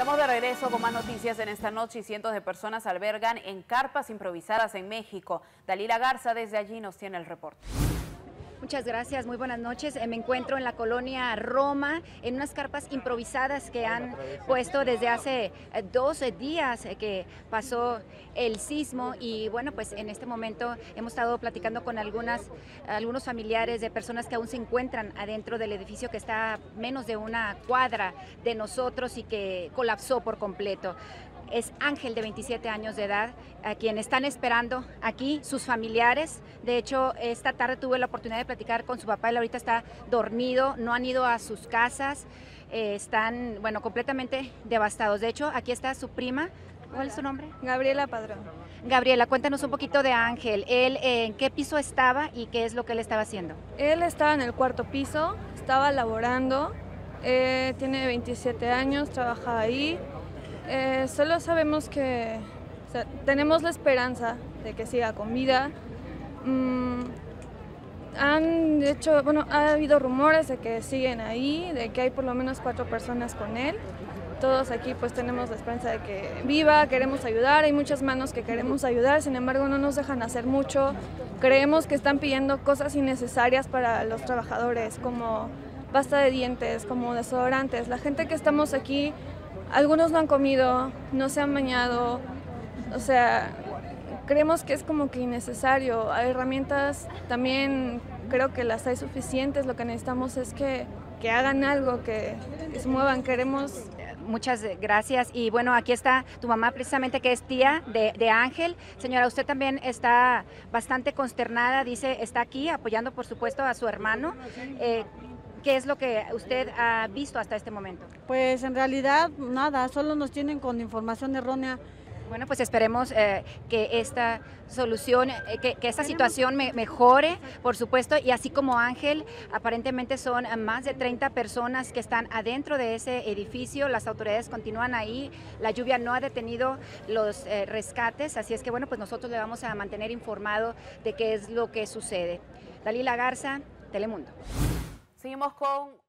Estamos de regreso con más noticias en esta noche y cientos de personas albergan en carpas improvisadas en México. Dalila Garza desde allí nos tiene el reporte. Muchas gracias, muy buenas noches. Eh, me encuentro en la colonia Roma, en unas carpas improvisadas que han puesto desde hace 12 eh, días eh, que pasó el sismo y bueno, pues en este momento hemos estado platicando con algunas, algunos familiares de personas que aún se encuentran adentro del edificio que está menos de una cuadra de nosotros y que colapsó por completo es Ángel de 27 años de edad, a quien están esperando aquí sus familiares. De hecho, esta tarde tuve la oportunidad de platicar con su papá, él ahorita está dormido, no han ido a sus casas, eh, están, bueno, completamente devastados. De hecho, aquí está su prima, ¿cuál es su nombre? Gabriela Padrón. Gabriela, cuéntanos un poquito de Ángel. ¿Él eh, en qué piso estaba y qué es lo que él estaba haciendo? Él estaba en el cuarto piso, estaba laborando, eh, tiene 27 años, trabaja ahí eh, solo sabemos que tenemos la esperanza de que siga con vida. Mm, han hecho, bueno, ha habido rumores de que siguen ahí, de que hay por lo menos cuatro personas con él. Todos aquí pues tenemos la esperanza de que viva, queremos ayudar, hay muchas manos que queremos ayudar, sin embargo no nos dejan hacer mucho. Creemos que están pidiendo cosas innecesarias para los trabajadores, como pasta de dientes, como desodorantes. La gente que estamos aquí algunos no han comido, no se han bañado, o sea, creemos que es como que innecesario. Hay herramientas, también creo que las hay suficientes, lo que necesitamos es que, que hagan algo, que, se muevan, queremos... Muchas gracias. Y bueno, aquí está tu mamá precisamente que es tía de, de, Ángel. Señora, usted también está bastante consternada, dice, está aquí apoyando por supuesto a su hermano. Eh, ¿Qué es lo que usted ha visto hasta este momento? Pues en realidad nada, solo nos tienen con información errónea. Bueno, pues esperemos eh, que esta solución, eh, que, esta situación mejore, por supuesto, y así como Ángel, aparentemente son más de 30 personas que están adentro de ese edificio, las autoridades continúan ahí, la lluvia no ha detenido los eh, rescates, así es que bueno, pues nosotros le vamos a mantener informado de qué es lo que sucede. Dalila Garza, Telemundo. Seguimos con